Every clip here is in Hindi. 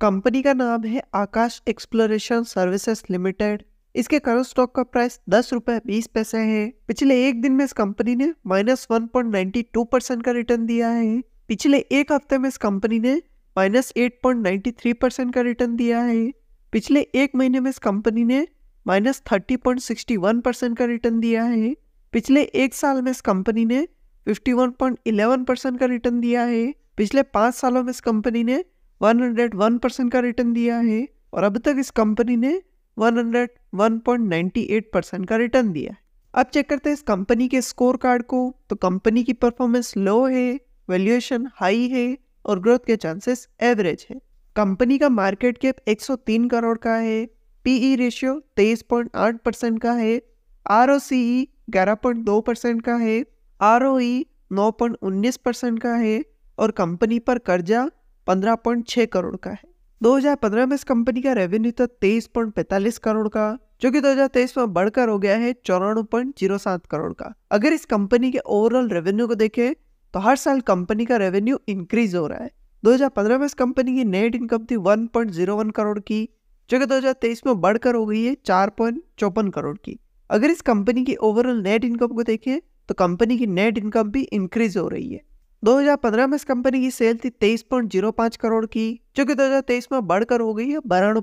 कंपनी का नाम है आकाश एक्सप्लोरेशन सर्विसेज़ लिमिटेड। इसके करंट स्टॉक का प्राइस दस रुपए बीस पैसे है। पिछले एक दिन में इस कंपनी ने minus one point ninety two percent का रिटर्न दिया है। पिछले एक हफ़्ते में इस कंपनी ने minus eight point ninety three percent का रिटर्न दिया है। पिछले एक महीने में इस कंपनी ने minus thirty point sixty one percent का रिटर्न दिया है। पिछले एक साल में इस कंपनी ने fifty one point eleven percent का रिटर्न दिया है। पिछले पाँच सालों में इस कंपनी ने 101 परसेंट का रिटर्न दिया है और अब तक इस कंपनी ने 101.98 परसेंट का रिटर्न दिया है। अब चेक करते हैं इस कंपनी के स्कोर कार्ड को। तो कंपनी की परफॉर्मेंस लो है, वैल्यूएशन हाई है और ग्रोथ के चांसेस एवरेज है। कंपनी का मार्केट कैप 103 करोड़ का है पीई रेशियो 23.8 परसेंट का है, आर ओ सी ग्यारह पॉइंट दो परसेंट का है, आर ओ ई नौ पॉइंट उन्नीस परसेंट का है और कंपनी पर कर्जा 15.6 करोड़ का है। 2015 में इस कंपनी का रेवेन्यू था 23.45 करोड़ का, जो कि 2023 में बढ़कर हो गया है चौरानवे पॉइंट ज़ीरो सात करोड़ का। अगर इस कंपनी के ओवरऑल रेवेन्यू को देखें तो हर साल कंपनी का रेवेन्यू इंक्रीज हो रहा है। 2015 में इस कंपनी की नेट इनकम थी 1.01 करोड़ की, जो कि 2023 में बढ़कर हो गई है चार पॉइंट करोड़ की। अगर इस कंपनी की ओवरऑल नेट इनकम को देखें तो कंपनी की नेट इनकम भी इंक्रीज हो रही है। 2015 में इस कंपनी की सेल थी 23.05 करोड़ की, जो कि 2023 में बढ़कर हो गई है बारह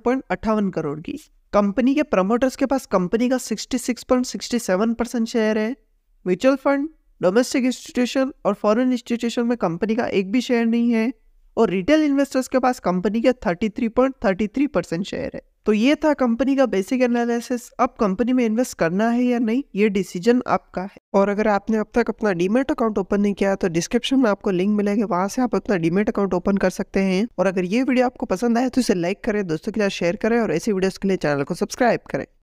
करोड़ की। कंपनी के प्रमोटर्स के पास कंपनी का 66.67 परसेंट शेयर है। म्यूचुअल फंड डोमेस्टिक इंस्टीट्यूशन और फॉरेन इंस्टीट्यूशन में कंपनी का एक भी शेयर नहीं है और रिटेल इन्वेस्टर्स के पास कंपनी का 33.33 परसेंट शेयर है। तो ये था कंपनी का बेसिक एनालिसिस अब कंपनी में इन्वेस्ट करना है या नहीं, ये डिसीज़न आपका है। और अगर आपने अब तक अपना डीमेट अकाउंट ओपन नहीं किया तो डिस्क्रिप्शन में आपको लिंक मिलेगा, वहाँ से आप अपना डीमेट अकाउंट ओपन कर सकते हैं। और अगर ये वीडियो आपको पसंद आए तो इसे लाइक करें, दोस्तों के साथ शेयर करें और ऐसी वीडियोस के लिए चैनल को सब्सक्राइब करें।